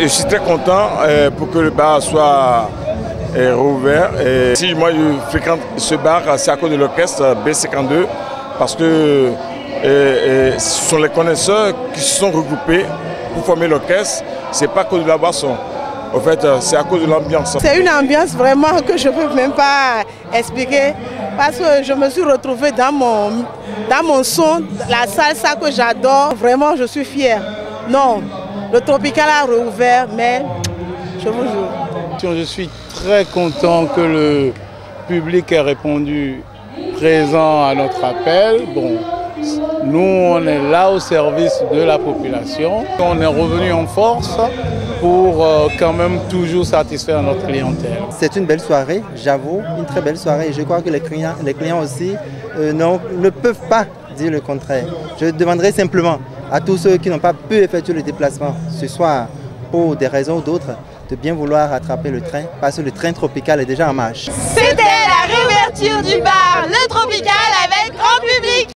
Je suis très content euh, pour que le bar soit euh, rouvert. Et si moi je fréquente ce bar, c'est à cause de l'orchestre B52 parce que euh, ce sont les connaisseurs qui se sont regroupés pour former l'orchestre. C'est pas à cause de la boisson. En fait, c'est à cause de l'ambiance. C'est une ambiance vraiment que je ne peux même pas expliquer parce que je me suis retrouvée dans mon, dans mon son, la salsa que j'adore. Vraiment, je suis fière. Non, le Tropical a rouvert, mais je vous jure. Je suis très content que le public ait répondu présent à notre appel. Bon, nous, on est là au service de la population. On est revenu en force pour euh, quand même toujours satisfaire notre clientèle. C'est une belle soirée, j'avoue, une très belle soirée. Je crois que les clients, les clients aussi euh, ne peuvent pas dire le contraire. Je demanderai simplement à tous ceux qui n'ont pas pu effectuer le déplacement ce soir pour des raisons ou d'autres de bien vouloir attraper le train parce que le train tropical est déjà en marche. C'était la réouverture du bar Le Tropical